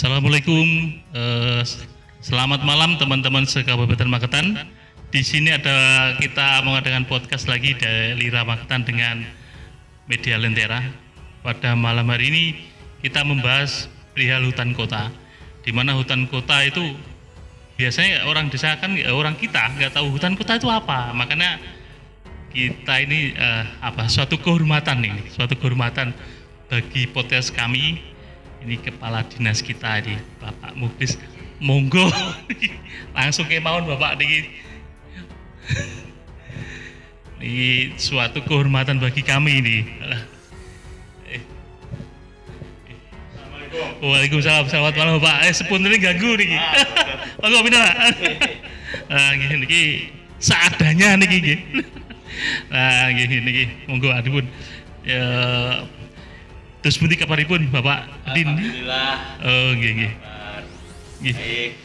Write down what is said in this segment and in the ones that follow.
Assalamualaikum. Eh, selamat malam teman-teman sekabupaten Magetan. Di sini ada kita mengadakan podcast lagi dari Lira Magetan dengan Media Lentera. Pada malam hari ini kita membahas perihal hutan kota. Di mana hutan kota itu biasanya orang desa kan eh, orang kita nggak tahu hutan kota itu apa. Makanya kita ini eh, apa suatu kehormatan ini, suatu kehormatan bagi podcast kami ini kepala dinas kita di Bapak Muklis monggo. Langsung ke mawon Bapak niki ini suatu kehormatan bagi kami ini. Eh. Waalaikumsalam. Selamat malam Bapak. Eh sepun ini ganggu niki monggo pindah Pak. Nah gini niki seadanya niki nggih nah gini niki monggo adipun. Ya Terus pundi kabaripun Bapak Din? Alhamdulillah. Oh, nggih nggih. Nggih.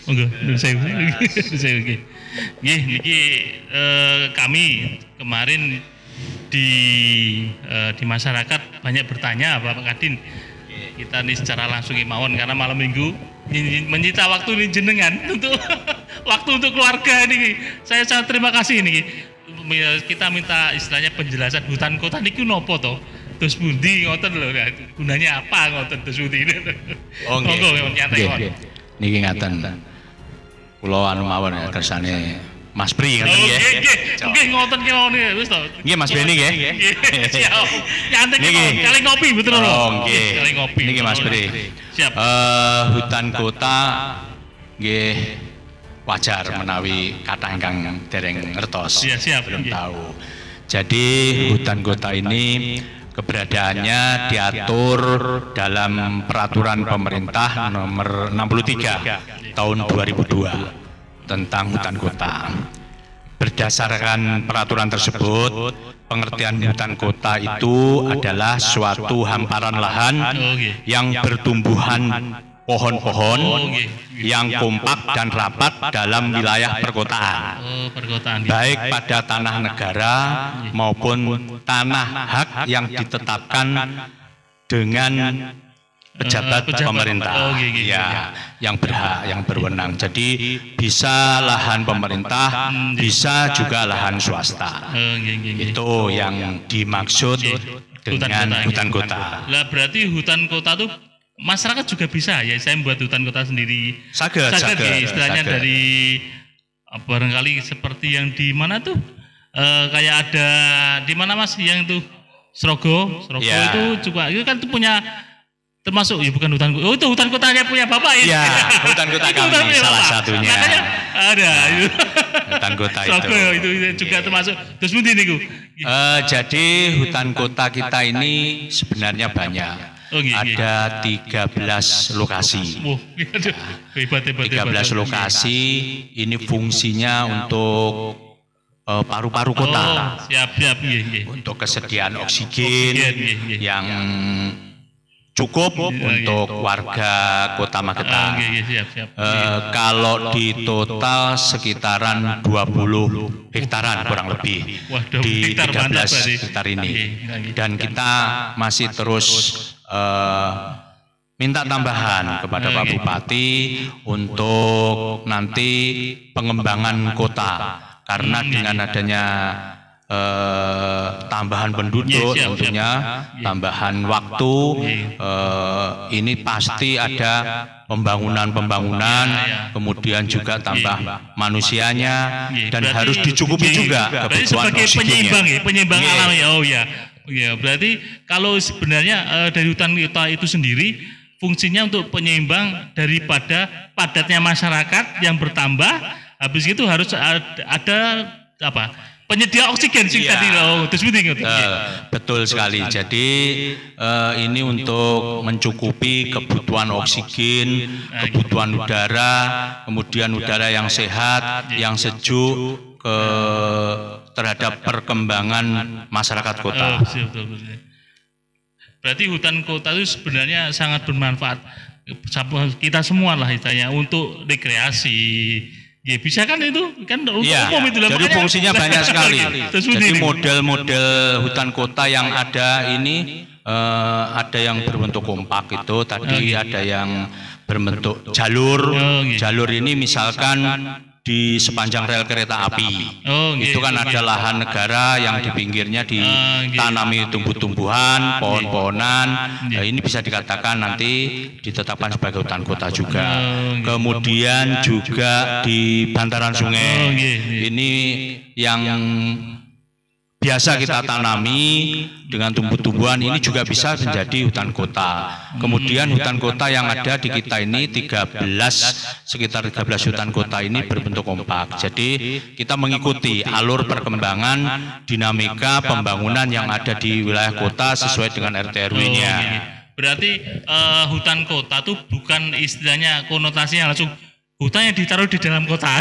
Monggo, nuwun sewu. Nuwun sewu nggih. Nggih, niki eh, kami kemarin di eh, di masyarakat banyak bertanya Bapak Kadin. Kita nih secara langsung mawon karena malam minggu ny- menyita waktu ini jenengan untuk waktu untuk keluarga ini. Saya sangat terima kasih ini. Kita minta istilahnya penjelasan hutan kota niki nopo toh? Terus bundi ngoten lho, nah, gunanya apa ngoten terus bundi ini? Oh, nggih. Monggo nggih. Niki ngaten. Kula anu mawon ya kersane Mas Pri Oh, ngaten nggih. nggih, nggih, nggih ngoten ki mawon nggih, wis to. Nggih Mas Beni nggih. Siap. Mawon, kali ngopi betul lho. Oh, nggih. Kali ngopi. Niki Mas. Pri. Siap. Eh hutan kota nggih wajar menawi kathah ingkang dereng ngertos. Siap, siap. Belum tahu. Jadi hutan kota ini keberadaannya diatur dalam peraturan pemerintah nomor 63 tahun 2002 tentang hutan kota. Berdasarkan peraturan tersebut, pengertian hutan kota itu adalah suatu hamparan lahan yang bertumbuhan pohon-pohon Oh, yang kompak dan rapat dalam wilayah perkotaan. Oh, baik pada tanah negara maupun tanah hak yang ditetapkan dengan pejabat, Eh, pejabat. pemerintah. Oh, iya, iya, ya iya. yang berhak yang berwenang. Jadi bisa lahan pemerintah Hmm, iya. bisa juga lahan swasta. Oh, itu yang dimaksud dengan hutan kota. Lah berarti hutan kota tuh masyarakat juga bisa ya saya membuat hutan kota sendiri. saged Saged, saged nggih, istilahnya saged. dari eh, barangkali seperti yang di mana tuh Eh, kayak ada di mana Mas yang itu Srogo, Srogo Ya. itu juga itu kan tuh punya termasuk ya bukan hutan oh itu hutan kotanya punya Bapak ya. Ya, hutan kota Itu kami hutan salah Bapak. satunya. Makanya ada itu. hutan kota itu Srogo itu, itu juga termasuk terus pundi niku. Eh, jadi hutan kota kita ini sebenarnya banyak. Oh, iya, iya. Ada 13 lokasi. Wah, aduh, hebat hebat 13 hebat. lokasi ini fungsinya untuk eh, paru-paru kota. Oh, siap siap iya iya. Untuk kesediaan Oksigen, oksigen iya, iya. yang cukup Iya, iya. untuk warga kota Ah, Magetan. iya siap siap. Eh, kalau di total sekitaran 20 hektaran kurang lebih 20 di hektar, mantap 13 berarti. hektar ini dan kita masih terus eh, minta tambahan kepada Pak. Bupati untuk nanti pengembangan kota karena Hmm, iya, dengan iya. adanya eh, tambahan penduduk Iya, tentunya tambahan waktu eh, ini pasti ada pembangunan-pembangunan kemudian juga tambah manusianya dan harus dicukupi iya, juga kebutuhan sebagai penyeimbang ya, penyeimbang alam ya. Oh ya. Ya, berarti kalau sebenarnya eh, dari hutan kota itu sendiri fungsinya untuk penyeimbang daripada padatnya masyarakat yang bertambah habis itu harus ada, ada apa? penyedia oksigen sih Iya. tadi oh terus penting. Eh, betul sekali. Jadi eh, ini untuk mencukupi kebutuhan oksigen, kebutuhan udara, kemudian udara yang sehat, yang sejuk ke terhadap perkembangan masyarakat kota. Oh, betul, betul, betul. Berarti hutan kota itu sebenarnya sangat bermanfaat kita semua lah istilahnya untuk rekreasi. Ya bisa kan itu kan untuk Iya, umum itu jadi Makanya- fungsinya banyak sekali. Jadi model-model hutan kota yang ada ini eh, ada yang berbentuk kompak itu tadi Oh, iya. ada yang berbentuk jalur. Oh, nggih. Jalur ini misalkan di sepanjang rel kereta api. Oh. Itu kan ada lahan negara yang di pinggirnya Ah, nggih. ditanami tumbuh-tumbuhan, pohon-pohonan. Nggih. Nah, ini bisa dikatakan nanti ditetapkan sebagai hutan kota juga. Oh. Kemudian juga di bantaran Oh, sungai. nggih. Ini yang biasa kita tanami dengan tumbuh-tumbuhan ini juga bisa menjadi hutan kota. Kemudian hutan kota yang ada di kita ini 13 sekitar 13 hutan kota ini berbentuk kompak. Jadi kita mengikuti alur perkembangan dinamika pembangunan yang ada di wilayah kota sesuai dengan RT RW-nya. Berarti eh, hutan kota tuh bukan istilahnya konotasinya langsung hutan yang ditaruh di dalam kota.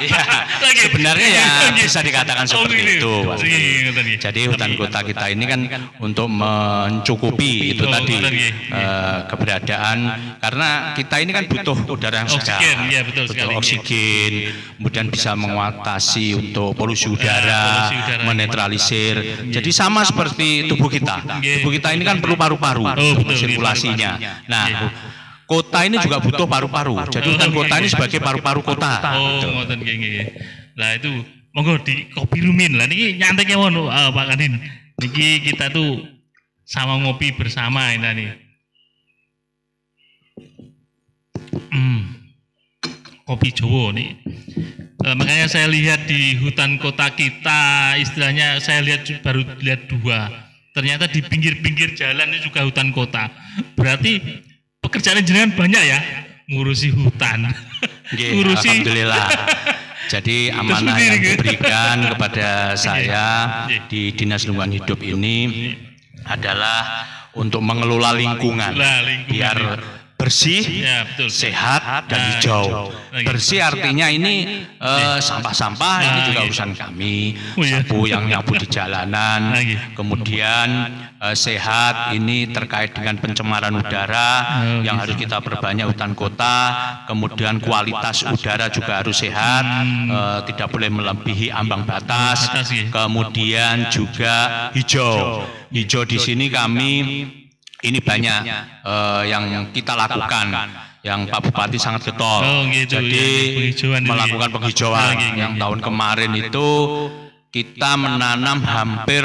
Iya, sebenarnya ya bisa dikatakan Oh, seperti nggih. itu. Nggih, ngoten nggih. Jadi hutan Tapi- kota kita ini kan untuk mencukupi itu tadi eh, keberadaan karena kita ini kan butuh udara yang segar, iya, butuh sekali. oksigen, kemudian bisa mengatasi untuk polusi udara, menetralisir. Jadi sama seperti tubuh kita. Tubuh kita ini kan perlu paru-paru untuk sirkulasinya. Nah. Kota ini juga butuh paru-paru. Jadi hutan kota ini sebagai paru-paru kota. Oh, ngoten nggih. Lah itu monggo di kopi rumin. Lah niki nyantai kewon eh, Pak Kadin. Niki kita tuh sama ngopi bersama ini nih. Hmm. Kopi Jowo nih. Eh, makanya saya lihat di hutan kota kita istilahnya saya lihat baru lihat dua. Ternyata di pinggir-pinggir jalan ini juga hutan kota. Berarti pekerjaan jenengan banyak ya ngurusi hutan. Nggih, ngurusi Alhamdulillah. Jadi amanah yang nggih. diberikan kepada saya di Dinas Lingkungan Hidup ini adalah untuk mengelola lingkungan biar ya. Bersih, Ya, betul. sehat dan Nah, hijau. Nah. Bersih artinya ini eh, sampah-sampah ini Nah, juga gitu. urusan kami. Oh, iya. Sapu yang nyapu di jalanan. Nah, gitu. Kemudian eh, sehat ini terkait dengan pencemaran udara Oh, yang gitu. harus kita perbanyak hutan kota. Kemudian kualitas udara juga harus sehat, eh, tidak boleh melebihi ambang batas. Hmm. Kemudian juga hijau. Hijau di sini kami ini banyak eh, yang kita lakukan yang Pak Bupati sangat getol. Oh, gitu, Jadi ya, penghijauan melakukan ya. penghijauan gitu, yang gitu. tahun kemarin itu kita menanam hampir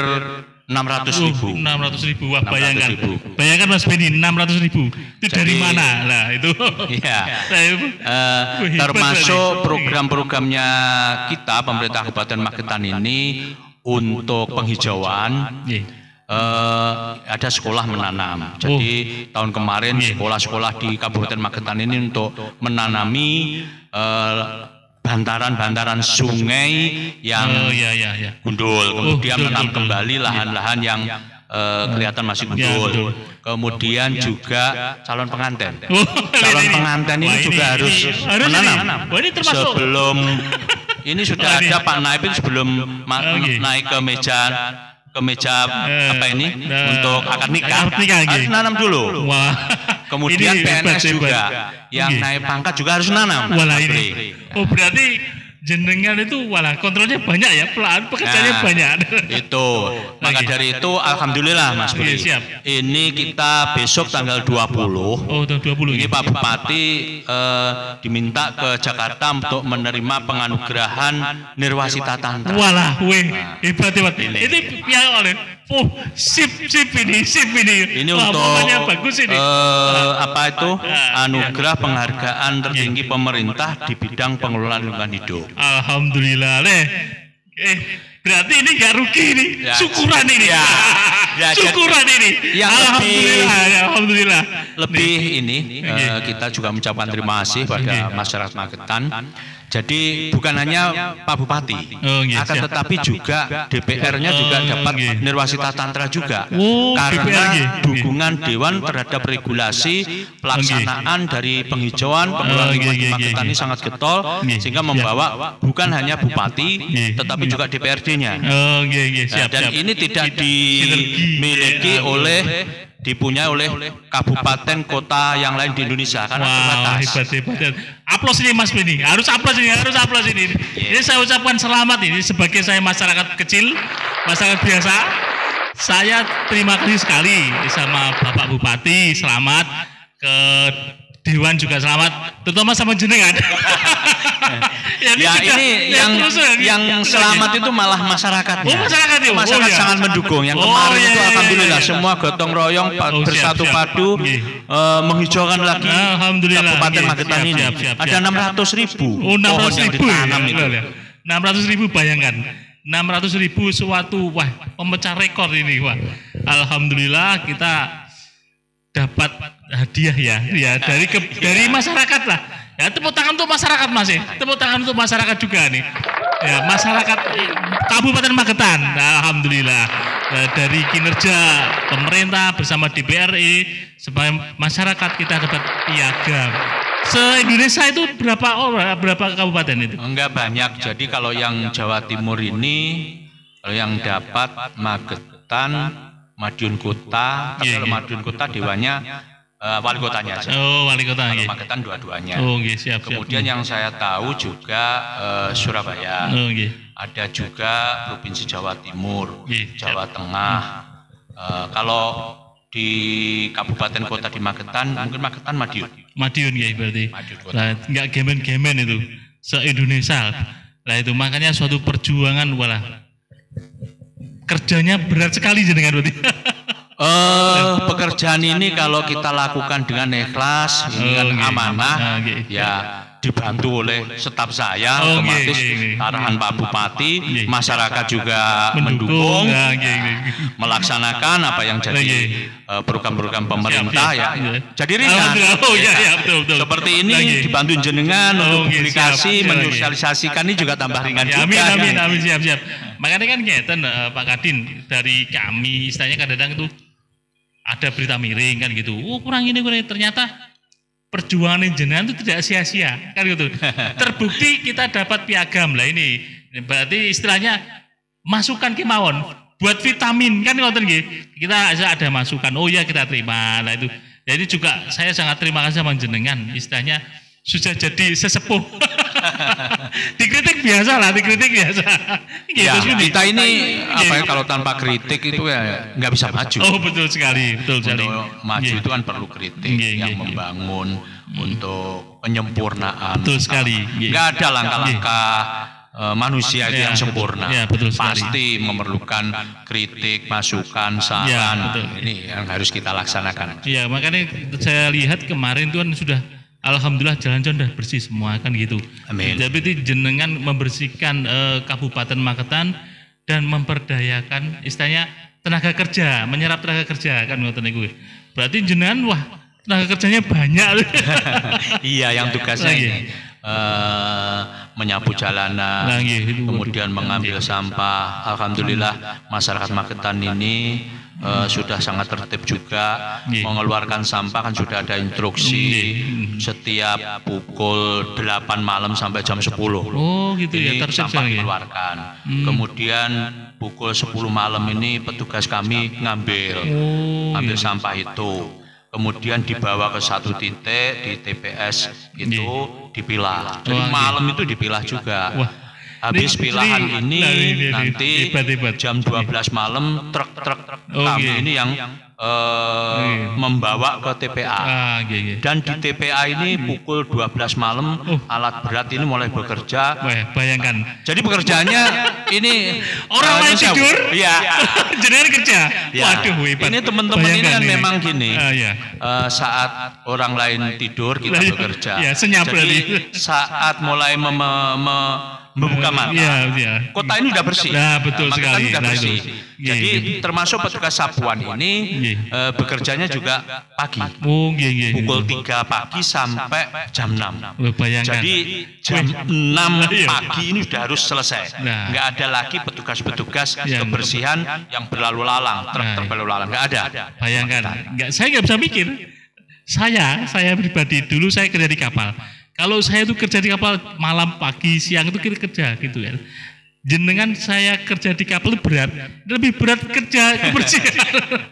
600 ribu. 600 ribu, wah 600 bayangkan. ribu. Bayangkan Mas Beni, 600 ribu. Itu dari Jadi- mana? Lah itu. Iya. Nah, itu- Wah, hebat termasuk program-programnya kita pemerintah Kabupaten Magetan ini untuk penghijauan Iya. Eh, ada sekolah menanam. Jadi tahun kemarin Iya. sekolah-sekolah di Kabupaten Magetan ini untuk menanami eh, bantaran-bantaran sungai yang Oh iya iya iya. gundul, kemudian betul, menanam kembali lahan-lahan yang eh, kelihatan masih Ya, gundul. Kemudian juga calon pengantin. Oh, Calon pengantin ini juga harus harus menanam. ini. Termasuk sebelum ini sudah Oh, ini. ada Pak Naib sebelum Oh, iya. naik ke meja ke meja Eh, apa ini eh, untuk akad nikah. akad nikah, harus nanam dulu. Wah. Kemudian Ini hebat, PNS hebat. juga yang Oke. naik pangkat juga harus nanam. Mas ini. Oh berarti jenengan itu walah kontrolnya banyak ya, pelan pekerjaannya Nah, banyak. Itu. Maka Oke. dari itu alhamdulillah Mas Bri. siap. Ini kita besok tanggal 20 Oh, tahun 20 Ini ya. Pak Bupati eh, diminta ke Jakarta untuk menerima penganugerahan Nirwasita Tantra. Walah, weh, hebat hebat. Ini. Ini yang oleh, oh, sip sip ini, sip ini. Ini untuk bagus ini. eh, apa itu Ah, anugerah penghargaan tertinggi pemerintah di bidang pengelolaan lingkungan hidup. Alhamdulillah, leh. Eh, berarti ini gak rugi nih. Ya. Syukuran ini. Ya. Ya, Syukuran ini. Lebih- alhamdulillah, ya, alhamdulillah. Lebih ini Oke. kita juga mengucapkan terima kasih pada masyarakat Magetan. Jadi bukan hanya Pak Bupati, Oh, iya, akan siap. tetapi juga DPR-nya juga Oh, dapat iya. Nirwasita Tantra juga. Oh, Karena DPR, iya. dukungan Dewan terhadap regulasi pelaksanaan dari penghijauan pengelolaan Oh, iya, lingkungan iya, di iya, Magetan iya. ini sangat getol Iya, sehingga membawa bukan hanya Bupati Iya. tetapi juga DPRD-nya. Oh, iya, iya, siap, dan siap. ini tidak dimiliki oleh dipunyai oleh kabupaten kota yang lain di Indonesia karena Wow, terbatas. hebat, hebat, Aplaus ini Mas Beni, harus aplaus ini, harus aplaus ini. Ini saya ucapkan selamat ini sebagai saya masyarakat kecil, masyarakat biasa. Saya terima kasih sekali sama Bapak Bupati, selamat ke Dewan juga selamat, terutama sama jenengan. ya, ini ya sudah- ini ya, yang ya, yang terus, selamat ya. itu malah masyarakatnya. Oh, masyarakat ya? Oh, Masyarakat iya. sangat mendukung. Yang Oh, kemarin iya, itu iya, alhamdulillah iya, iya. semua gotong royong Oh, siap, bersatu siap. padu Iya. eh, menghijaukan lagi Alhamdulillah. Kabupaten Iya, Magetan ini. siap, siap, Ada siap. 600 ribu Oh, 600 pohon yang ribu ditanam ya, itu. ya. 600 ribu bayangkan 600 ribu suatu wah pemecah rekor ini wah Alhamdulillah kita dapat hadiah ya. Ya dari ke, dari masyarakat lah. Ya tepuk tangan untuk masyarakat masih tepuk tangan untuk masyarakat juga nih. Ya masyarakat Kabupaten Magetan Alhamdulillah. Ya, dari kinerja pemerintah bersama DPRI supaya masyarakat kita dapat piagam. Se Indonesia itu berapa orang berapa kabupaten itu? Enggak banyak. Jadi kalau yang Jawa Timur ini kalau yang dapat Magetan, Madiun Kota, tapi Iya, kalau iya. Madiun Kota dewannya eh, wali kotanya aja. oh wali kota Kalau nggih. Magetan dua-duanya. oh nggih siap siap Kemudian yang saya tahu juga eh, Surabaya. oh nggih Ada juga Provinsi Jawa Timur, Iya, Jawa Tengah. Eh, kalau di kabupaten kota di Magetan, mungkin Magetan Madiun. Madiun ya berarti. Madiun kota. Lah nggak gemen-gemen itu se Indonesia. Lah itu makanya suatu perjuangan walah kerjanya berat sekali jenengan berarti. Eh, pekerjaan ini kalau kita lakukan dengan ikhlas, Oh, nggih. amanah, Ah, ya dibantu oleh staf saya, Oh, otomatis arahan Pak Bupati, masyarakat juga mendukung, Nah, melaksanakan apa yang jadi Nggih. eh, program-program pemerintah ya. Iya. Jadi ringan. Oh iya iya betul betul. Seperti ini Nah, nggih. dibantu jenengan Oh, untuk publikasi, siap, ini juga tambah ringan Ya, juga. amin amin amin siap siap. Makanya kan ngeten eh, Pak Kadin dari kami istilahnya kadang-kadang itu ada berita miring kan gitu. Oh kurang ini kurang ini. ternyata perjuangan jenengan itu tidak sia-sia kan gitu. Terbukti kita dapat piagam lah ini. Berarti istilahnya masukan kemauan buat vitamin kan ngoten nggih. Kita ada masukan. Oh ya kita terima. Nah itu. Jadi juga saya sangat terima kasih sama jenengan istilahnya sudah jadi sesepuh. dikritik biasa lah, dikritik biasa. Gitu, Ya, Sudi. kita ini apa ya kalau tanpa kritik itu ya nggak bisa maju. Oh betul sekali, betul sekali. Untuk maju Nggih. itu kan perlu kritik Nggih, yang nggih, nggih. membangun untuk penyempurnaan. Betul sekali. Nggak ada langkah-langkah eh, manusia itu Ya, yang sempurna. Ya, betul sekali. Pasti memerlukan kritik, masukan, saran. Ya, betul. Ini yang harus kita laksanakan. Iya, makanya saya lihat kemarin itu kan sudah Alhamdulillah jalan-jalan sudah bersih semua kan gitu. Amin. Jadi itu jenengan membersihkan eh, Kabupaten Magetan dan memperdayakan istilahnya tenaga kerja, menyerap tenaga kerja kan ngoten niku. Berarti jenengan wah tenaga kerjanya banyak. iya, yang tugasnya Lagi. ini eh, menyapu jalanan, Nah, iya, kemudian mengambil sampah. Alhamdulillah masyarakat Magetan ini eh, sudah sangat tertib juga Iya. mengeluarkan sampah kan sudah ada instruksi Iya. setiap pukul 8 malam sampai jam 10. Oh gitu ya, Ini tertib sampah sekali. dikeluarkan. Hmm. Kemudian pukul 10 malam ini petugas kami ngambil Oh, ambil iya. sampah itu kemudian dibawa ke satu titik di TPS itu dipilah jadi malam itu dipilah juga Wah. Habis Ini- pilahan ini- ini nah, ini- nanti hebat, hebat. jam 12 malam truk-truk Oh, kami iya. ini yang eh, Iya. membawa ke TPA Ah, dan di TPA ini pukul 12 malam Oh. alat berat ini mulai bekerja Wah, bayangkan. jadi pekerjaannya ini Orang eh, lain saya- tidur, iya jenengan kerja. Ya. Waduh, hebat. Ini teman-teman ini kan memang gini. Iya. eh, saat orang lain tidur kita bekerja. Iya, senyap Jadi berarti. saat mulai mem- me- me- membuka mata, Iya, iya. kota ini sudah bersih. Nah, betul Magetan sekali. sudah Nah, bersih. itu. Iya, Jadi iya. termasuk petugas sapuan ini Iya. eh, bekerjanya juga pagi. Oh, iya, iya. iya. Pukul 3 pagi sampai jam 6. Wah, bayangkan. Jadi jam 6 Iya. pagi ini sudah harus selesai. Nah. Nggak ada lagi petugas-petugas kebersihan yang berlalu lalang, truk Nah. berlalu lalang. Nggak ada. Bayangkan, nggak, saya nggak bisa mikir. Saya, saya pribadi dulu saya kerja di kapal. Kalau saya itu kerja di kapal malam, pagi, siang itu kita kerja gitu kan. Jenengan saya kerja di kapal berat, lebih berat kerja kebersihan.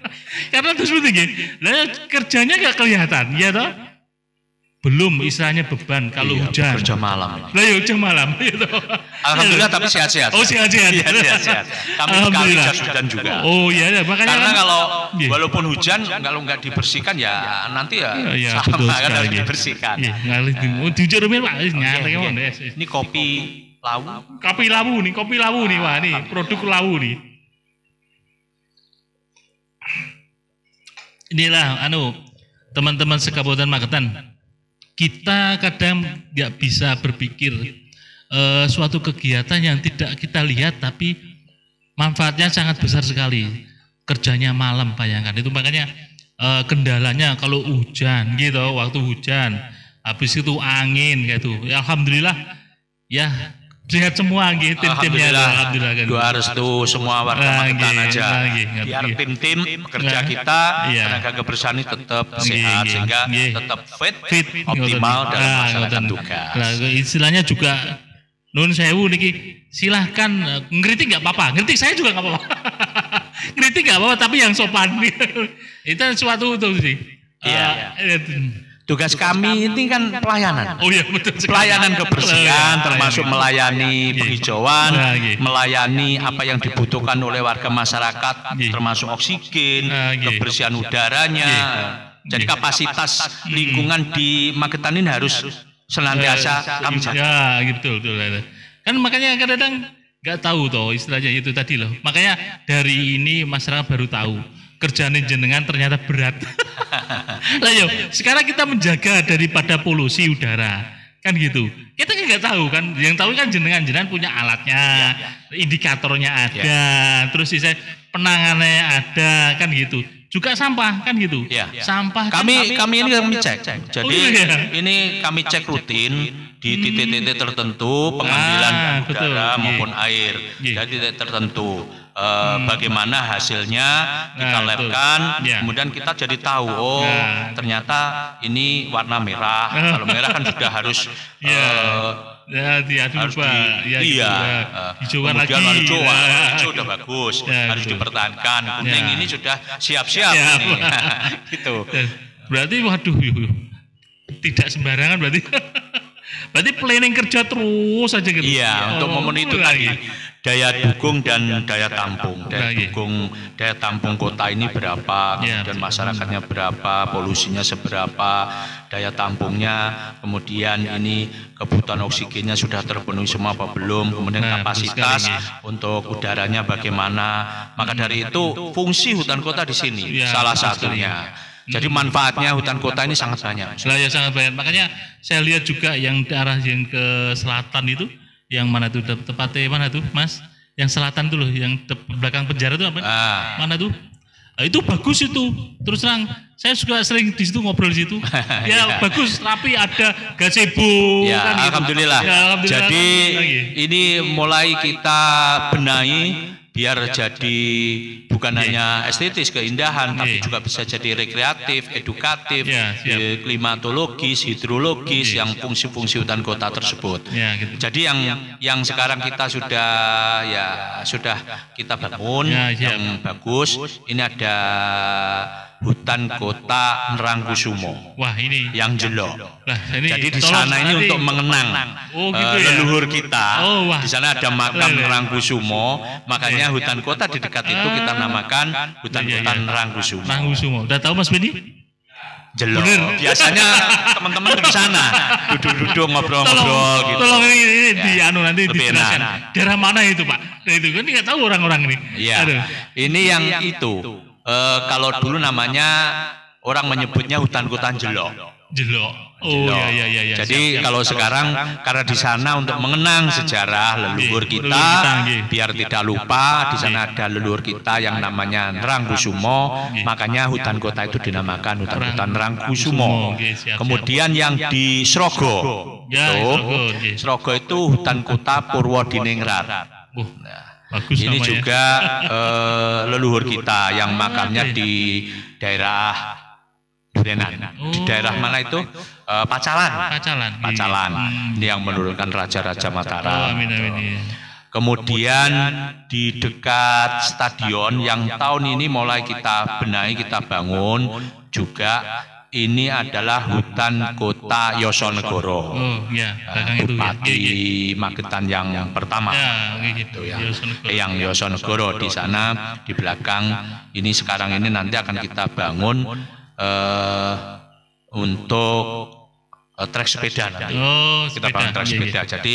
Karena terus begini, lah kerjanya nggak kelihatan, ya toh? Belum istilahnya beban kalau Iya, hujan. Kerja malam. Lah ya hujan malam gitu. Alhamdulillah tapi sehat-sehat. Oh sehat-sehat. Iya, sehat-sehat. Kami sekali jas hujan juga. Oh iya, iya. makanya Karena kan- kalau Iya. walaupun hujan kalau nggak dibersihkan ya nanti ya, Iya, iya, sama betul kan harus dibersihkan. Iya, ngalih di. Oh, dijur rumah Pak, mon. Yes, yes. Ini kopi lawu. Kopi lawu nih, kopi lawu nih, wah nih produk lawu nih. Inilah anu teman-teman sekabupaten Magetan. Kita kadang nggak bisa berpikir eh, suatu kegiatan yang tidak kita lihat tapi manfaatnya sangat besar sekali. Kerjanya malam bayangkan itu makanya eh, kendalanya kalau hujan gitu, waktu hujan, habis itu angin gitu. Ya, Alhamdulillah ya sehat semua gitu tim-timnya Alhamdulillah, alhamdulillah kan. doa restu semua warga Ah, Magetan aja. Biar tim-tim pekerja Nah, kita, iya. tenaga kebersihan ini tetap sehat sehingga tetap fit, fit optimal dalam Ah, melaksanakan tugas. Lah istilahnya juga nun sewu niki silahkan ngeritik nggak apa-apa? Ngeritik saya juga nggak apa-apa. Ngeritik nggak apa-apa tapi yang sopan. Itu suatu tuh sih. Iya. Eh, Tugas kami ini kan pelayanan. oh iya betul. Pelayanan kebersihan termasuk melayani Iya. penghijauan, Nah, iya. melayani apa yang dibutuhkan oleh warga masyarakat Iya. termasuk oksigen, Ah, iya. kebersihan udaranya. Iya. Jadi kapasitas lingkungan di Magetan ini harus senantiasa kami jaga. Ya, gitu, betul, betul. Kan makanya kadang-kadang nggak tahu toh istilahnya itu tadi loh. Makanya dari ini masyarakat baru tahu kerjaan jenengan ternyata berat. lah yo, sekarang kita menjaga daripada polusi udara kan gitu. Kita kan nggak tahu kan, yang tahu kan jenengan jenengan punya alatnya, indikatornya ada, terus sisa penanganannya ada kan gitu. Juga sampah kan gitu. Ya. Sampah kan Kami kami ini kami cek. Jadi Oh, iya. ini kami cek rutin di titik-titik tertentu pengambilan Ah, udara betul. Maupun air Iya. dari titik tertentu. Eh, Bagaimana hasilnya kita Nah, labkan, Iya. kemudian kita jadi tahu oh Nah. ternyata ini warna merah. Kalau merah kan sudah harus Iya. eh, Ya, dia harus lupa. di, ya, iya, gitu, ya. Hijauan lagi. hijau, Ya. warna hijau udah bagus, Ya, harus gitu. dipertahankan. Kuning Ya. ini sudah siap-siap Siap. ini. gitu. Berarti waduh, yuh, yuh. tidak sembarangan berarti. berarti planning kerja terus aja gitu. Iya, untuk Oh, momen itu lagi. tadi daya dukung dan daya tampung. Daya Lagi. dukung, daya tampung kota ini berapa, Iya, kemudian betul. masyarakatnya berapa, polusinya seberapa, daya tampungnya, kemudian ini kebutuhan oksigennya sudah terpenuhi semua apa belum, kemudian Nah, kapasitas untuk udaranya bagaimana. Maka dari itu fungsi hutan kota di sini Iya, salah satunya. Jadi manfaatnya hutan kota ini sangat banyak. Lah ya sangat banyak. Makanya saya lihat juga yang daerah yang ke selatan itu, yang mana tuh tep- tepatnya mana tuh, Mas? Yang selatan tuh loh, yang belakang penjara tuh apa? Ah, Mana tuh? Ah, itu bagus itu. Terus terang, saya juga sering di situ ngobrol di situ. ya bagus, rapi ada gazebo. Ya, kan gitu. alhamdulillah. Ya, alhamdulillah. Jadi Alhamdulillah. ini mulai kita benahi biar jadi bukan Iya. hanya estetis keindahan tapi Iya. juga bisa jadi rekreatif, edukatif, Iya, eh, klimatologis, hidrologis yang fungsi-fungsi hutan kota tersebut. Ya, gitu. Jadi yang yang sekarang kita sudah ya sudah kita bangun Ya, yang bagus ini ada hutan kota Nerangkusumo Wah, ini. yang jelok. Lah, ini Jadi di sana ini nanti- untuk mengenang Oh, gitu ya. leluhur kita. Oh, wah. Di sana ada makam. Nerangkusumo, makanya hutan kota di dekat itu kita namakan hutan Iya, kota iya. Nerangkusumo. Nangkusumo. Udah tahu Mas Beni? Jelok. Bener. Biasanya teman-teman di sana duduk-duduk ngobrol-ngobrol gitu. tolong ini, ini di Ya. anu nanti Lebih dijelaskan. enak. Daerah mana itu Pak? Nah, itu kan nggak tahu orang-orang ini. Iya. Ini yang itu. Eh, kalau dulu namanya orang menyebutnya hutan kota jelok. Jelok. Oh iya iya iya. iya. Jadi Siap, siap. kalau sekarang karena di sana untuk mengenang sejarah leluhur Nggih, kita, leluhur kita, nggih. biar tidak lupa di sana ada leluhur kita yang namanya Nerangkusumo, Nggih. makanya hutan kota itu dinamakan hutan-hutan siap, Kemudian yang di Srogo, Ya, itu, Srogo, itu hutan kota Purwodiningrat. Bagus Ini namanya. juga eh, leluhur kita yang makamnya Oke. di daerah Durenan. Di Oh. daerah mana itu? Eh, Pacalan. Pacalan. Nggih. Pacalan. Hmm. Ini yang menurunkan raja-raja Oh, Mataram. amin amin. iya. Kemudian di dekat stadion yang tahun ini mulai kita benahi, kita bangun juga ini adalah hutan kota Yosonegoro. Oh, ya, belakang itu ya. Bupati iya. Magetan yang pertama. Ya, gitu ya. Yosonegoro. yang Yosonegoro di sana di belakang ini sekarang ini nanti akan kita bangun eh, untuk eh, trek sepeda nanti. Oh, kita bangun trek sepeda. Jadi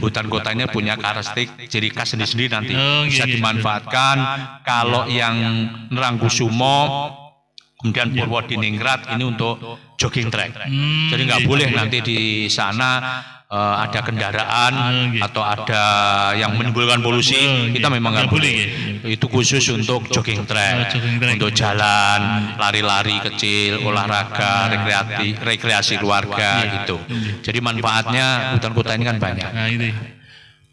hutan kota ini punya karakteristik ciri khas sendiri-sendiri nanti Oh, bisa dimanfaatkan. Kalau yang Nerangkusumo kemudian Purwodiningrat ini untuk jogging track. Hmm, Jadi nggak iya, boleh iya. nanti di sana eh, ada kendaraan gitu. atau ada yang menimbulkan polusi, kita gitu. memang nggak boleh. boleh, Itu khusus untuk jogging track, jogging track. untuk jalan, lari-lari kecil, olahraga, rekreasi, rekreasi keluarga Iya. gitu. Iya. Jadi manfaatnya hutan kota ini kan banyak. Nah itu.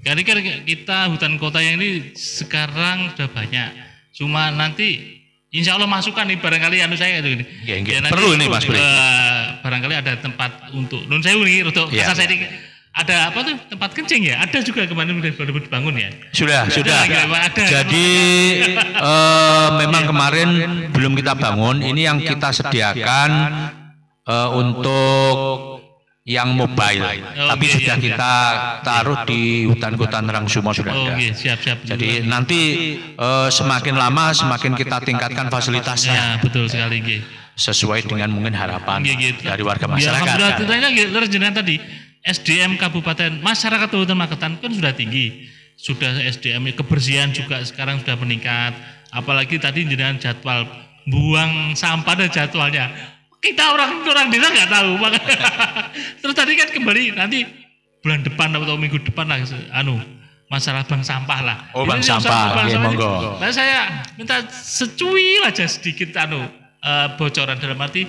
Jadi kan kita hutan kota yang ini sekarang sudah banyak. Cuma nanti Insya Allah masukan nih barangkali anu saya itu gini. Iya, iya. nanti Perlu ini, Mas Bri. eh, barangkali ada tempat untuk nun saya nih untuk Iya. kasar saya ini ada apa tuh tempat kencing ya? Ada juga kemarin udah baru dibangun ya. Sudah, sudah. Ada, ada. Jadi eh, memang kemarin belum kita bangun. Ini yang kita sediakan eh, untuk yang mobile. Oh, Tapi iya, sudah iya, kita taruh di hutan kota Nerangsumo sudah Oh, ada. oke, siap-siap. Jadi nanti eh, semakin lama semakin kita tingkatkan ya fasilitasnya betul sekali sesuai dengan mungkin harapan Nggih, gitu. dari warga Ya, masyarakat. alhamdulillah kan. terus jenengan tadi SDM Kabupaten masyarakat Kabupaten Magetan kan sudah tinggi. Sudah SDM kebersihan juga sekarang sudah meningkat. Apalagi tadi jenengan jadwal buang sampah dan jadwalnya. Kita orang orang desa nggak tahu. Terus tadi kan kembali nanti bulan depan atau minggu depan lah anu masalah bank sampah lah. Oh, bank sampah. bank sampah monggo. Nah, saya minta secuil aja sedikit anu eh, bocoran dalam arti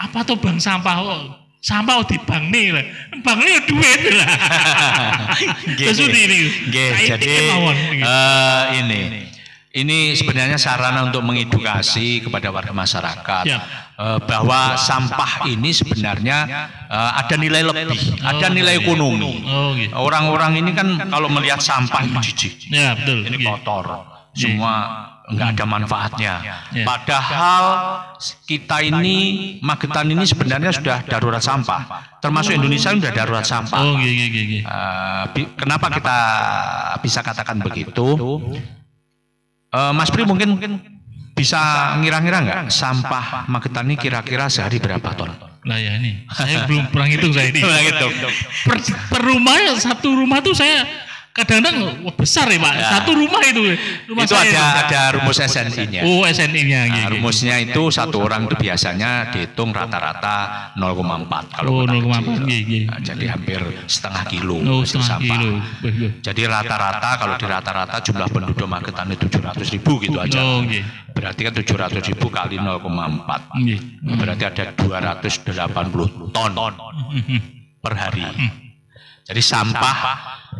apa tuh bank sampah oh, sampah oh, di bank nih lah bank nih duit lah. Sesudah ini jadi eh, ini ini sebenarnya sarana untuk mengedukasi kepada warga masyarakat Ya. Eh, bahwa sampah ini sebenarnya eh, ada nilai lebih, ada Oh, nilai iya. ekonomi. oh gitu Orang-orang ini kan kalau melihat sampah itu jijik, ya betul ini Iya. kotor, semua nggak ada manfaatnya. Ya. Padahal kita ini Magetan ini sebenarnya sudah darurat sampah, termasuk Indonesia sudah darurat sampah. oh Eh, kenapa kita bisa katakan begitu? Mas Pri mungkin bisa ngira-ngira nggak? sampah Magetan ini kira-kira sehari berapa ton? lah ya ini. Saya belum pernah hitung saya ini. Per, per rumah satu rumah tuh saya kadang-kadang wah, besar ya pak Ya. satu rumah itu rumah itu saya ada itu. ada rumus SNI-nya. oh SNI-nya Nah, gitu rumusnya itu satu orang itu biasanya dihitung rata-rata 0,4 kalau Oh, kota 0,4, kecil. iya, iya. Nah, jadi hampir setengah kilo oh setengah sampah. kilo. Jadi rata-rata kalau di rata-rata jumlah penduduk Magetan itu 700 ribu gitu aja. oh gitu Berarti kan 700 ribu kali 0,4. Iya. Berarti ada 280 ton per hari. Jadi sampah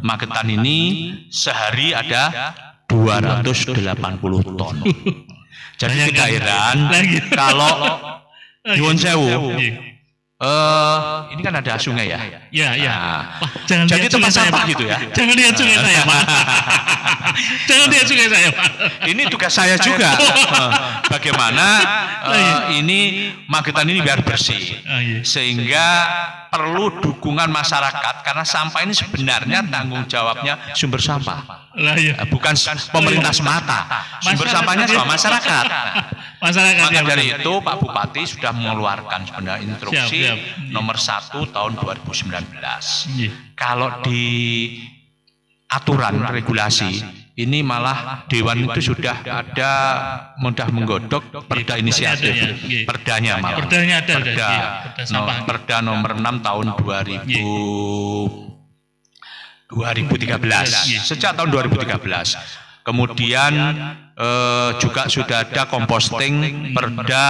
Magetan ini sehari ada 280 ton. Jadi tidak heran kalau Nyuwun sewu. Iya. eh ini kan ada sungai ya. Ya, ya. Nah, jangan jadi tempat sampah gitu ya. Jangan lihat sungai saya, Pak. jangan lihat sungai saya, Pak. Ini tugas saya juga. Bagaimana eh, ini Magetan ini biar bersih. Ah, iya. Sehingga perlu dukungan masyarakat karena sampah ini sebenarnya tanggung jawabnya sumber sampah. Lah ya. Eh, Bukan pemerintah semata. Sumber sampahnya ya. semua masyarakat. Masyarakat Maka yang dari itu Pak Bupati sudah mengeluarkan sebenarnya instruksi Siap, siap. nomor 1 tahun 2019. Iya. Kalau di aturan regulasi ini malah dewan itu sudah ada mudah menggodok perda inisiatif. Ada ya, iya. perdanya malah. Perdanya ada, perda, iya, no- perda nomor 6 tahun 2000 2013 Iya. sejak tahun 2013 kemudian eh, juga sudah ada composting perda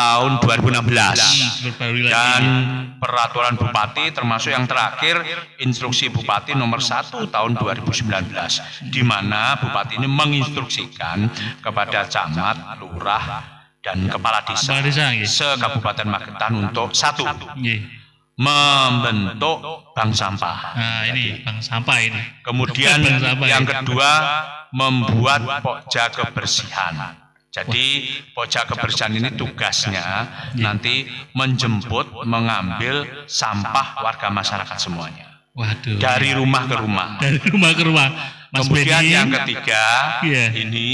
tahun 2016 Berbaru lagi. dan peraturan bupati termasuk yang terakhir instruksi bupati nomor 1 tahun 2019 di mana bupati ini menginstruksikan kepada camat, lurah dan kepala desa, se-Kabupaten Magetan untuk satu membentuk bank sampah. Nah, ini Bang sampah ini. Kemudian Bank sampah, yang ya. kedua membuat pokja kebersihan. Jadi pojok kebersihan ini tugasnya nanti menjemput, mengambil sampah warga masyarakat semuanya. Waduh. Dari rumah ke rumah. Dari rumah ke rumah. Mas Kemudian Bedi, yang ketiga Iya. ini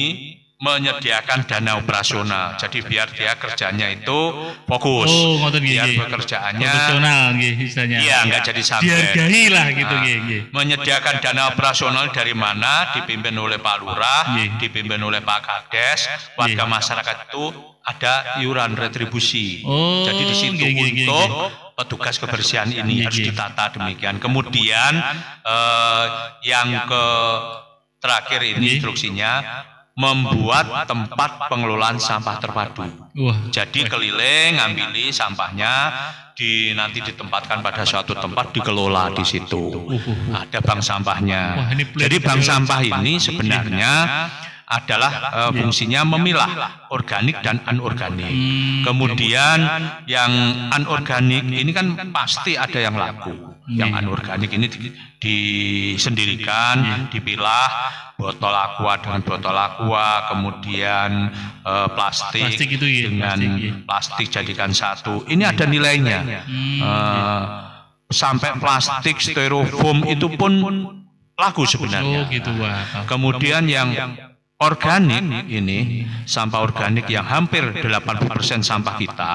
menyediakan dana operasional. Jadi biar dia kerjanya itu fokus. Oh, ngoten nggih, biar nggih. pekerjaannya profesional nggih istilahnya. iya nggak jadi sampai. Dihargai lah gitu Nah, nggih, menyediakan dana operasional dari mana dipimpin oleh Pak Lurah, dipimpin oleh Pak Kades, warga masyarakat itu ada iuran retribusi. Oh, Jadi di situ nggih, untuk petugas kebersihan ini harus ditata demikian. Kemudian eh, yang ke terakhir ini instruksinya membuat tempat pengelolaan sampah terpadu. Wah. Jadi keliling ngambil sampahnya di nanti ditempatkan pada suatu tempat dikelola di situ. Ada bank sampahnya. Wah, ini plan Jadi bank sampah ini sebenarnya adalah eh, fungsinya memilah organik dan anorganik. Hmm, Kemudian yang anorganik ini kan pasti ada yang laku. Yang Iya. anorganik ini di- disendirikan, dipilah botol aqua dengan botol aqua, kemudian eh, plastik, Plastik itu ya, dengan plastik, iya. plastik jadikan satu. Ini ada nilainya. Hmm, Eh, sampai plastik styrofoam itu pun laku Oh sebenarnya. gitu wah. Kemudian yang organik ini sampah organik yang hampir 80% sampah kita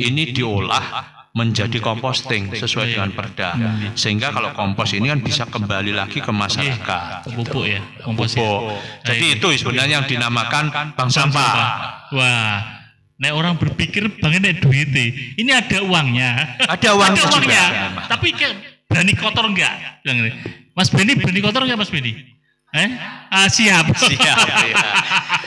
ini diolah menjadi composting sesuai dengan perda. Sehingga kalau kompos ini kan bisa kembali lagi ke masyarakat. Pupuk ya, kompos. Pupuk. Jadi itu sebenarnya yang dinamakan bank sampah. Wah. Nek orang berpikir bangnya nek duit ini ada uangnya. Ada uangnya ada juga. uangnya. Tapi kayak berani kotor enggak? Mas Beni berani kotor enggak Mas Beni? Eh? Ah, siap. Siap, ya.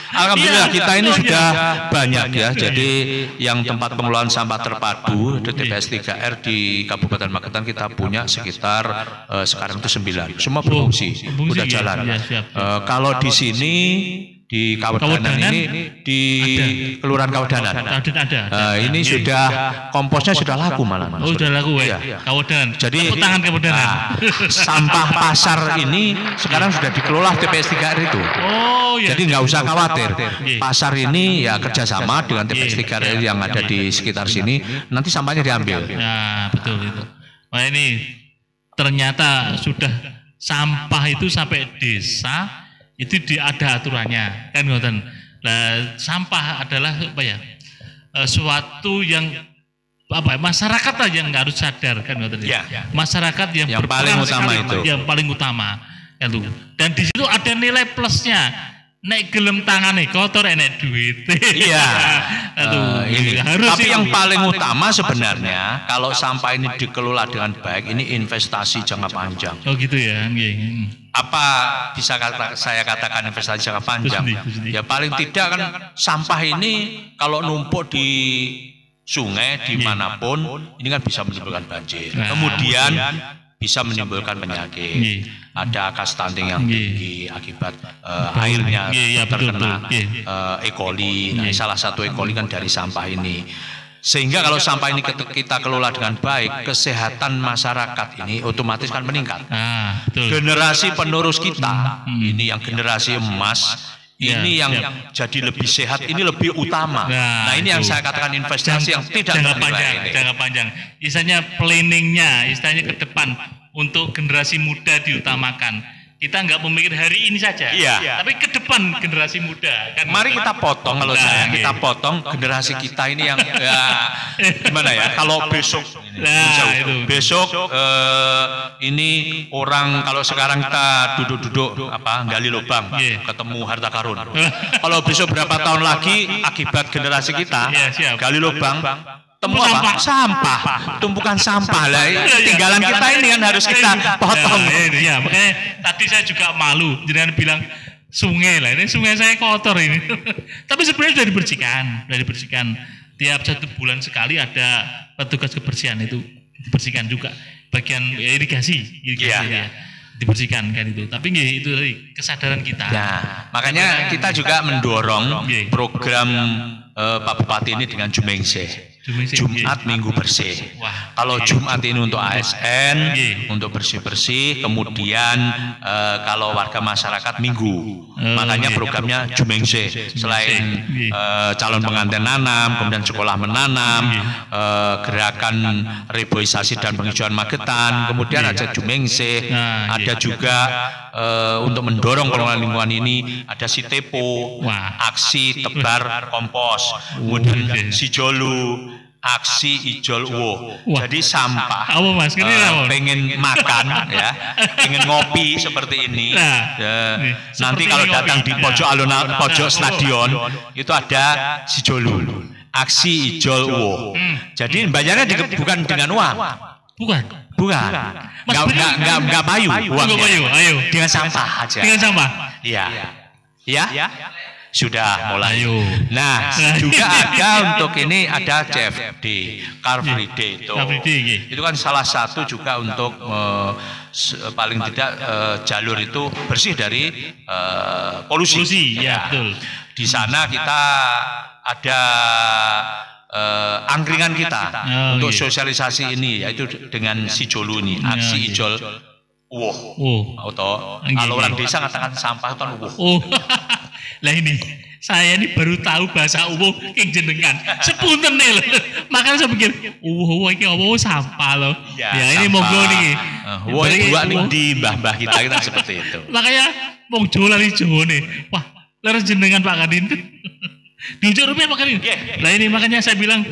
Alhamdulillah Iya, kita ini luar sudah biasa. banyak ya. Jadi yang tempat pengelolaan sampah terpadu di TPS 3R di Kabupaten Magetan kita punya sekitar eh, sekarang itu sembilan. Semua berfungsi, berfungsi, sudah ya. jalan. Ya. Eh, kalau di sini di Kawedanan Kawedanan ini di Kelurahan Kawedanan. Ada ada. ada. Eh, ini sudah komposnya sudah laku malah. Oh, Bro. udah laku ya. Iya. Kawedan. Jadi Tepuk tangan Kawedanan. nah, sampah pasar ini sekarang sudah dikelola TPS 3R itu. Oh ya. Jadi nggak usah khawatir. Iya. Pasar ini ya kerjasama dengan TPS Iya, 3R iya, yang ada di sekitar sini. Nanti sampahnya diambil. Ya, betul itu. Wah ini ternyata sudah sampah itu sampai desa itu di ada aturannya kan ngoten. Nah, sampah adalah apa ya? eh, suatu yang apa ya, masyarakat lah yang harus sadar kan ngoten ya. Ya. Masyarakat yang, Yang paling utama itu. Yang paling utama itu. Dan di situ ada nilai plusnya. Nek gelem tangane kotor enek duit. Iya. Aduh, Eh, ini. harus Tapi yang paling utama sebenarnya kalau sampah ini dikelola dengan baik, ini investasi jangka panjang. Oh gitu ya. nggih. Hmm. Apa bisa kata, saya katakan investasi jangka panjang? Ya paling tidak kan sampah ini kalau numpuk di sungai di mana pun ini kan bisa menimbulkan banjir. Nah, Kemudian bisa menimbulkan penyakit. Nggih. Ada angka stunting yang Nggih. tinggi akibat eh, airnya Nggih, ya, betul, terkena betul. Eh, E. coli. Nah, salah satu E. coli kan dari sampah ini. Sehingga kalau sampah ini kita kelola dengan baik, kesehatan masyarakat ini otomatis kan meningkat. Ah, betul. Generasi penerus kita, Hmm. ini yang generasi emas, Ya, ini yang ya. jadi lebih sehat, ini lebih utama. Nah, Nah, ini yang itu. saya katakan investasi yang tidak jangka panjang, ini. jangka panjang. Istilahnya planningnya, istilahnya ke depan untuk generasi muda diutamakan. Kita nggak memikir hari ini saja, Iya. tapi ke depan generasi muda. Kan. Mari kita potong kalau Nah, saya. Kita iya. potong generasi kita ini yang ya, gimana ya? Kalau besok. Nah, besok, itu. besok eh, ini orang kalau sekarang kita duduk-duduk apa gali lubang Iya. ketemu harta karun. Kalau besok berapa tahun lagi akibat generasi kita Iya, gali lubang temu Sampah. apa sampah tumpukan sampah lah Iya, iya. tinggalan kita ini kan harus kita potong Ya, ini, ya, makanya tadi saya juga malu, jangan bilang sungai lah, ini sungai saya kotor ini. Tapi sebenarnya sudah dibersihkan, sudah dibersihkan. Tiap satu bulan sekali ada petugas kebersihan itu dibersihkan juga. Bagian ya, irigasi, irigasi Iya. ya. dibersihkan kan itu. Tapi nggih, itu tadi kesadaran kita. Nah, makanya kita juga mendorong program eh, Pak Bupati ini dengan Jumengse. Jumat. Minggu bersih. Wah. Kalau Jumat ini untuk ASN, untuk bersih-bersih, kemudian eh, kalau warga masyarakat Minggu. Oh, Makanya nggih. programnya Jumengse. Selain Nggih. eh, calon pengantin nanam, kemudian sekolah menanam, Nggih. eh, gerakan reboisasi dan penghijauan Magetan, kemudian ada Jumengse, Nah, ada juga eh, untuk mendorong pengelolaan lingkungan ini ada si Tepo, Wah. aksi tebar kompos, kemudian si Jolu, aksi ijol uwo. Wah. Jadi sampah. Apa, Mas? Apa? pengen makan ya, pengen ngopi seperti ini. Nah, Ya, nih, nanti seperti kalau ini datang ngopi. di pojok Nah. alun pojok Nah, stadion itu ada si Jolu, aksi ijol uwo. Hmm. Jadi bayarnya di- bukan dengan uang, Bukan. bukan. Nggak nggak nggak payu Enggak uangnya. payu, ayo. Dengan sampah aja. Dengan sampah. Iya. Ya? Sudah mulai. Ayo. Nah, Nah. juga ada untuk ini ada CFD, Car Free Day itu. Car Free Day, nggih. Itu kan salah satu juga untuk se- paling tidak eh, jalur itu bersih dari eh, polusi. Polusi, ya, betul. Di sana kita ada eh, angkringan kita Oh, untuk iya. sosialisasi ini yaitu dengan si Jolu ini, Ya, aksi iya. ijol. Wow. Oh. Atau orang desa katakan sampah itu wuh. Oh. lah ini saya ini baru tahu bahasa uwo king jenengan. Sepunten nih loh. Makanya saya pikir, uwo uwo ini apa sampah loh. Ya, ini sampah. monggo nih. Wah, Balik dua nih uwo. di mbah-mbah kita kita seperti itu. Makanya wong Jawa lari Jawa nih. Wah, leres jenengan Pak Kadin. Diujuk rupiah Pak Kadin. Nah ini makanya saya bilang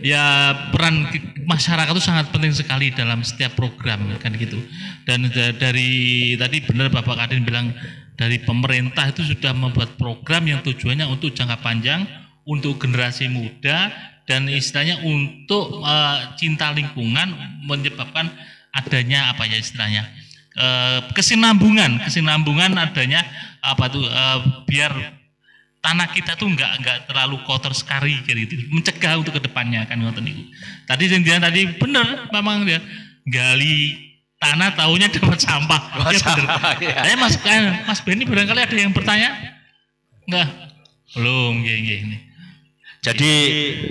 ya peran masyarakat itu sangat penting sekali dalam setiap program kan gitu. Dan da- dari tadi benar Bapak Kadin bilang dari pemerintah itu sudah membuat program yang tujuannya untuk jangka panjang untuk generasi muda dan istilahnya untuk eh, cinta lingkungan menyebabkan adanya apa ya istilahnya eh, kesinambungan kesinambungan adanya apa tuh eh, biar tanah kita tuh nggak nggak terlalu kotor sekali gitu. Mencegah untuk ke depannya kan ngoten niku. Tadi yang tadi bener memang dia gali tanah tahunya dapat sampah. Dapat ya bener. sampah, iya. Saya mas eh, mas Benny barangkali ada yang bertanya? Enggak? Belum ya ya ini. Jadi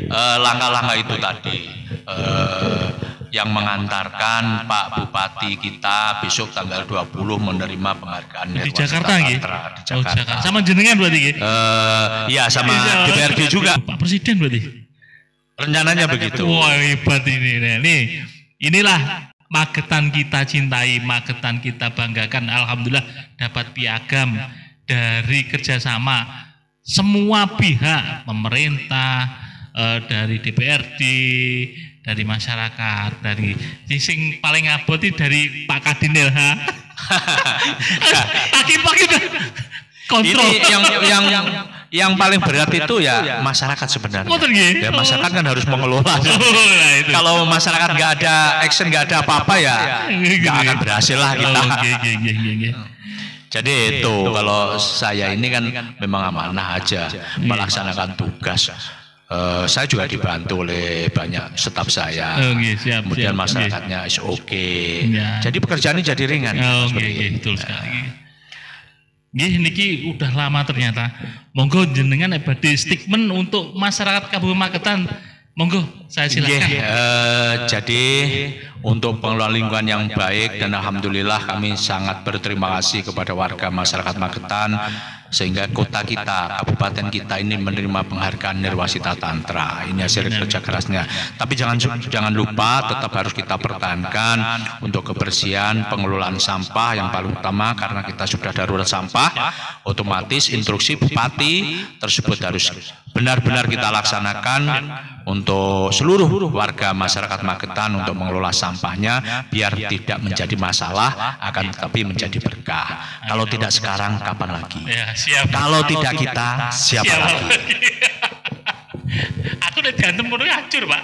eh, langkah-langkah itu tadi eh, yang mengantarkan Pak Bupati kita besok tanggal 20 menerima penghargaan di Jakarta nggih Tantra di oh Jakarta. Sama jenengan berarti nggih Eh, iya sama Iya. DPRD juga. Pak Presiden berarti. Rencananya begitu. Wah hebat ini. Nih inilah Magetan kita cintai, Magetan kita banggakan. Alhamdulillah dapat piagam dari kerjasama semua pihak, pemerintah, eh, dari DPRD, dari masyarakat, dari sing paling abot dari Pak Kadinil ha. Pagi-pagi udah kontrol. Ini yang yang yang yang paling berat itu ya masyarakat sebenarnya. Nggih. Ya masyarakat kan harus mengelola. Oh, nah, itu. Kalau masyarakat nggak ada action, nggak ada apa-apa ya nggak akan berhasil lah kita. Oh, nggih, nggih, nggih. Jadi itu kalau saya ini kan memang amanah aja melaksanakan tugas. Eh, saya juga dibantu oleh banyak staf saya. Oh, nggih, siap, Kemudian siap, masyarakatnya is oke. Ya. Jadi pekerjaan ini jadi ringan. Oh, nggih, itu. betul sekali. Nggih, niki udah lama ternyata. Monggo jenengan badhe statement untuk masyarakat Kabupaten Magetan. Monggo, saya silakan. eh, jadi untuk pengelolaan lingkungan yang baik dan alhamdulillah kami sangat berterima kasih kepada warga masyarakat Magetan sehingga kota kita, kabupaten kita ini menerima penghargaan Nirwasita Tantra. Ini hasil kerja kerasnya. Tapi jangan jangan lupa tetap harus kita pertahankan untuk kebersihan, pengelolaan sampah yang paling utama karena kita sudah darurat sampah, otomatis instruksi bupati tersebut harus benar-benar kita laksanakan untuk seluruh warga masyarakat Magetan untuk mengelola sampahnya biar tidak menjadi masalah akan tetapi menjadi berkah. Kalau tidak sekarang kapan lagi? Ya, siap. Kalau tidak kita siapa Siap. lagi? Aku udah diantem ngono hancur, Pak.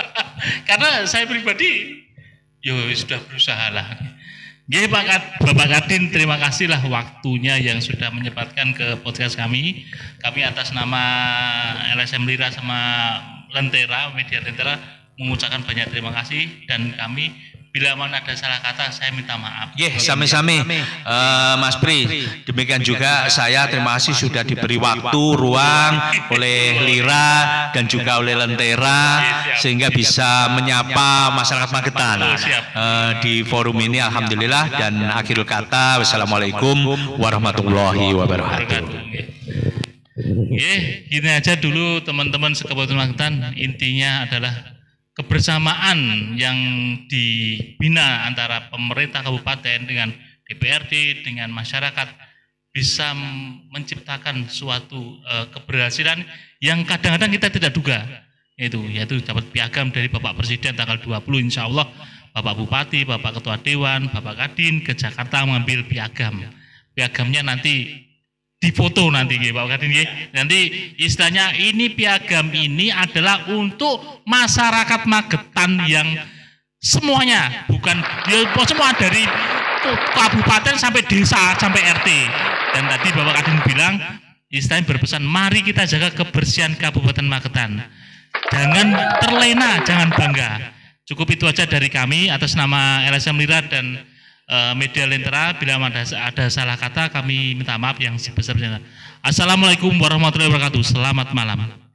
Karena saya pribadi yo sudah berusaha lah. Nggih Pak Kat- Bapak Kadin, terima kasih lah waktunya yang sudah menyempatkan ke podcast kami. Kami atas nama LSM Lira sama Lentera, Media Lentera mengucapkan banyak terima kasih dan kami Bila mana ada salah kata, saya minta maaf. Ye, sami-sami, uh, Mas Pri. Demikian juga saya terima kasih sudah diberi waktu, ruang oleh Lira dan juga oleh Lentera sehingga bisa menyapa masyarakat Magetan uh, di forum ini. Alhamdulillah dan akhir kata, wassalamualaikum warahmatullahi wabarakatuh. Oke, gini aja dulu teman-teman sekabupaten Magetan. Intinya adalah kebersamaan yang dibina antara pemerintah kabupaten dengan DPRD dengan masyarakat bisa menciptakan suatu uh, keberhasilan yang kadang-kadang kita tidak duga. Itu yaitu dapat piagam dari Bapak Presiden tanggal 20 insya Allah. Bapak Bupati, Bapak Ketua Dewan, Bapak Kadin ke Jakarta mengambil piagam. Piagamnya nanti difoto nanti ya Pak Kadin ya. Nanti istilahnya ini piagam ini adalah untuk masyarakat Magetan yang semuanya bukan ya, semua dari kabupaten sampai desa sampai RT. Dan tadi Bapak Kadin bilang istilahnya berpesan mari kita jaga kebersihan Kabupaten Magetan. Jangan terlena, jangan bangga. Cukup itu aja dari kami atas nama LSM Lira dan uh, media lentera bila ada, ada salah kata kami minta maaf yang sebesar-besarnya. Assalamualaikum warahmatullahi wabarakatuh. Selamat malam.